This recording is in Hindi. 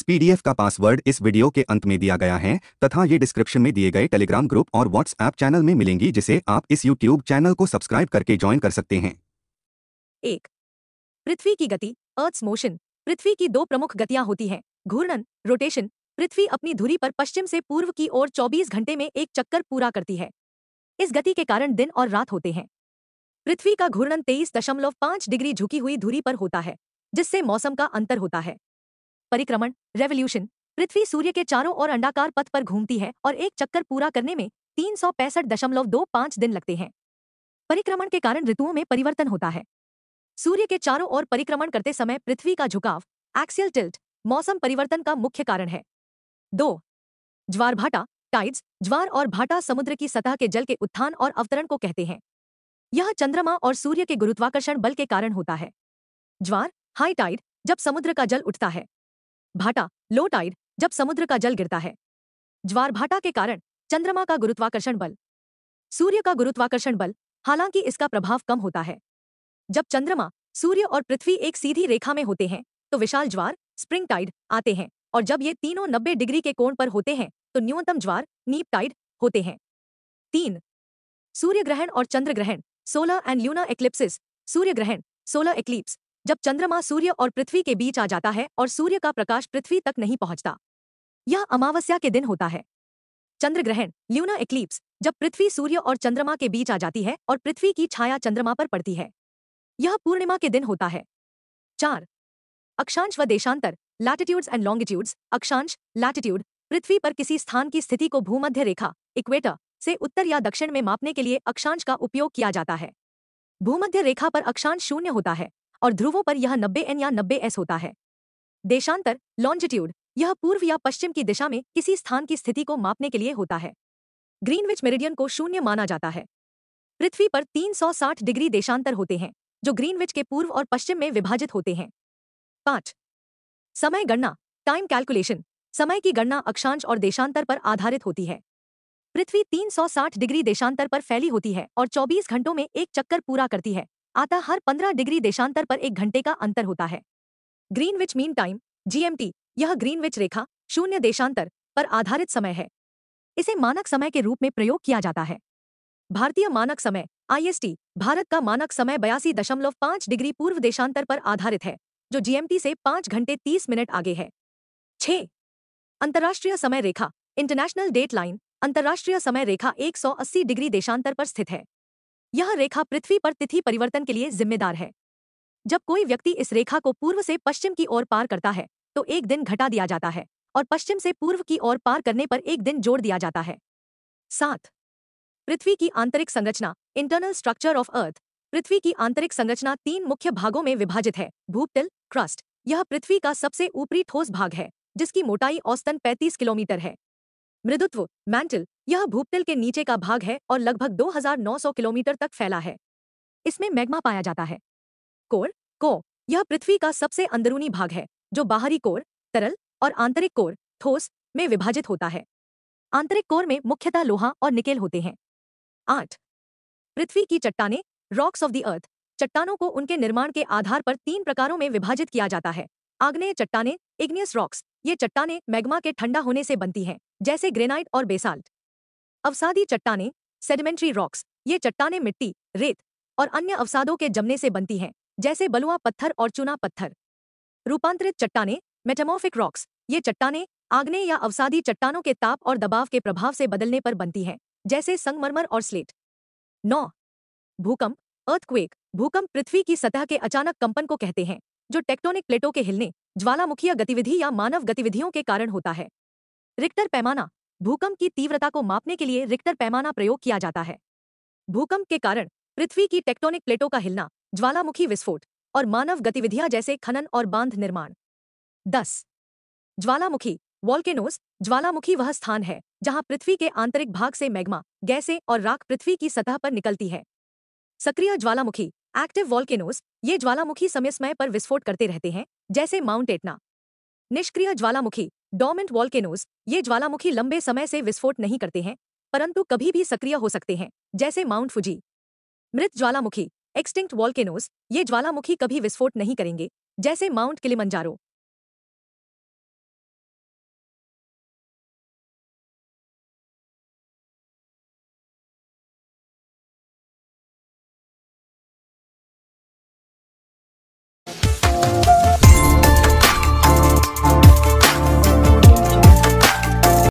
इस पीडीएफ का पासवर्ड इस वीडियो के अंत में दिया गया है, तथा ये डिस्क्रिप्शन में दिए गए टेलीग्राम ग्रुप और व्हाट्सएप चैनल में मिलेंगी, जिसे आप इस यूट्यूब चैनल को सब्सक्राइब करके ज्वाइन कर सकते हैं। एक, पृथ्वी की गति अर्थ मोशन पृथ्वी की दो प्रमुख गतियाँ होती हैं, घूर्णन, रोटेशन, पृथ्वी अपनी धुरी पर पश्चिम से पूर्व की ओर 24 घंटे में एक चक्कर पूरा करती है। इस गति के कारण दिन और रात होते हैं। पृथ्वी का घूर्णन तेईस दशमलव पाँच डिग्री झुकी हुई धुरी पर होता है, जिससे मौसम का अंतर होता है। परिक्रमण रेवोल्यूशन पृथ्वी सूर्य के चारों ओर अंडाकार पथ पर घूमती है और एक चक्कर पूरा करने में तीन सौ पैंसठ दशमलव दो पाँच दिन लगते हैं। परिक्रमण के कारण ऋतुओं में परिवर्तन होता है। सूर्य के चारों ओर परिक्रमण करते समय पृथ्वी का झुकाव एक्सियल टिल्ट मौसम परिवर्तन का मुख्य कारण है। दो, ज्वार भाटा टाइड्स ज्वार और भाटा समुद्र की सतह के जल के उत्थान और अवतरण को कहते हैं। यह चंद्रमा और सूर्य के गुरुत्वाकर्षण बल के कारण होता है। ज्वार हाई टाइड जब समुद्र का जल उठता है। भाटा लो टाइड जब समुद्र का जल गिरता है। ज्वार भाटा के कारण चंद्रमा का गुरुत्वाकर्षण बल। सूर्य का गुरुत्वाकर्षण बल, हालाँकि इसका प्रभाव कम होता है। जब चंद्रमा, सूर्य और पृथ्वी एक सीधी रेखा में होते हैं तो विशाल ज्वार स्प्रिंग टाइड आते हैं, और जब ये तीनों नब्बे डिग्री के कोण पर होते हैं तो न्यूनतम ज्वार नीप टाइड होते हैं। तीन, सूर्य ग्रहण और चंद्र ग्रहण सोलर एंड ल्यूना एक्लिप्सिस सूर्य ग्रहण सोलर एक्लिप्स जब चंद्रमा सूर्य और पृथ्वी के बीच आ जाता है और सूर्य का प्रकाश पृथ्वी तक नहीं पहुँचता। यह अमावस्या के दिन होता है। चंद्र ग्रहण ल्यूना एक्लिप्स जब पृथ्वी सूर्य और चंद्रमा के बीच आ जाती है और पृथ्वी की छाया चंद्रमा पर पड़ती है। यह पूर्णिमा के दिन होता है। चार, अक्षांश व देशांतर लैटिट्यूड्स एंड लॉन्गिट्यूड्स अक्षांश लैटिट्यूड पृथ्वी पर किसी स्थान की स्थिति को भूमध्य रेखा इक्वेटर से उत्तर या दक्षिण में मापने के लिए अक्षांश का उपयोग किया जाता है। भूमध्य रेखा पर अक्षांश शून्य होता है। और ध्रुवों पर यह नब्बे एन या नब्बे एस होता है। देशांतर लॉन्जिट्यूड यह पूर्व या पश्चिम की दिशा में किसी स्थान की स्थिति को मापने के लिए होता है। ग्रीनविच मेरिडियन को शून्य माना जाता है। पृथ्वी पर 360 डिग्री देशांतर होते हैं, जो ग्रीनविच के पूर्व और पश्चिम में विभाजित होते हैं। पाँच। समय गणना टाइम कैलकुलेशन समय की गणना अक्षांश और देशांतर पर आधारित होती है। पृथ्वी 360 डिग्री देशांतर पर फैली होती है और 24 घंटों में एक चक्कर पूरा करती है। आता हर 15 डिग्री देशांतर पर एक घंटे का अंतर होता है। ग्रीनविच मीन टाइम, जीएमटी, यह ग्रीनविच रेखा शून्य देशांतर पर आधारित समय है। इसे मानक समय के रूप में प्रयोग किया जाता है। भारतीय मानक समय, आईएसटी, भारत का मानक समय बयासी दशमलव पाँच डिग्री पूर्व देशांतर पर आधारित है, जो जीएमटी से पाँच घंटे तीस मिनट आगे है। छह अंतर्राष्ट्रीय समय रेखा, इंटरनेशनल डेट लाइन, अंतर्राष्ट्रीय समय रेखा 180 डिग्री देशांतर पर स्थित है। यह रेखा पृथ्वी पर तिथि परिवर्तन के लिए जिम्मेदार है। जब कोई व्यक्ति इस रेखा को पूर्व से पश्चिम की ओर पार करता है तो एक दिन घटा दिया जाता है और पश्चिम से पूर्व की ओर पार करने पर एक दिन जोड़ दिया जाता है। सात। पृथ्वी की आंतरिक संरचना इंटरनल स्ट्रक्चर ऑफ़ अर्थ पृथ्वी की आंतरिक संरचना तीन मुख्य भागों में विभाजित है, भूपतिल क्रस्ट यह पृथ्वी का सबसे ऊपरी ठोस भाग है, जिसकी मोटाई औसतन 35 किलोमीटर है। मृदुत्व मैंटल यह भूपतिल के नीचे का भाग है और लगभग 2900 किलोमीटर तक फैला है। इसमें मैग्मा पाया जाता है। कोर को, यह पृथ्वी का सबसे अंदरूनी भाग है, जो बाहरी कोर तरल और आंतरिक कोर ठोस, में विभाजित होता है। आंतरिक कोर में मुख्यतः लोहा और निकेल होते हैं। आठ, पृथ्वी की चट्टाने रॉक्स ऑफ़ द अर्थ चट्टानों को उनके निर्माण के आधार पर तीन प्रकारों में विभाजित किया जाता है। आग्नेय चट्टाने इग्नियस रॉक्स ये चट्टाने मैग्मा के ठंडा होने से बनती हैं, जैसे ग्रेनाइट और बेसाल्ट। अवसादी चट्टाने, सेडिमेंट्री रॉक्स, ये चट्टाने मिट्टी, रेत और अन्य अवसादों के जमने से बनती हैं, जैसे बलुआ पत्थर और चूना पत्थर। रूपांतरित चट्टाने मेटामोफिक रॉक्स, ये चट्टाने आग्ने या अवसादी चट्टानों के ताप और दबाव के प्रभाव से बदलने पर बनती हैं, जैसे संगमरमर और स्लेट। नौ, भूकंप अर्थक्वेक भूकंप पृथ्वी की सतह के अचानक कंपन को कहते हैं। जो टेक्टोनिक प्लेटों के हिलने, ज्वालामुखीय गतिविधि या मानव गतिविधियों के कारण होता है। रिक्टर पैमाना, भूकंप की तीव्रता को मापने के लिए रिक्टर पैमाना प्रयोग किया जाता है। भूकंप के कारण, पृथ्वी की टेक्टोनिक प्लेटों का हिलना, ज्वालामुखी विस्फोट, और मानव गतिविधियाँ जैसे खनन और बाँध निर्माण। दस, ज्वालामुखी, वॉल्केनोस, ज्वालामुखी वह स्थान है, जहाँ पृथ्वी के आंतरिक भाग से मैग्मा, गैसें और राख पृथ्वी की सतह पर निकलती है। सक्रिय ज्वालामुखी एक्टिव वॉल्केनोस ये ज्वालामुखी समय समय पर विस्फोट करते रहते हैं, जैसे माउंट एटना। निष्क्रिय ज्वालामुखी डोमेंट वॉल्केनोज ये ज्वालामुखी लंबे समय से विस्फोट नहीं करते हैं, परंतु कभी भी सक्रिय हो सकते हैं, जैसे माउंट फुजी। मृत ज्वालामुखी, एक्सटिंक्ट वॉल्केनोज ये ज्वालामुखी कभी विस्फोट नहीं करेंगे, जैसे माउंट किलिमंजारो।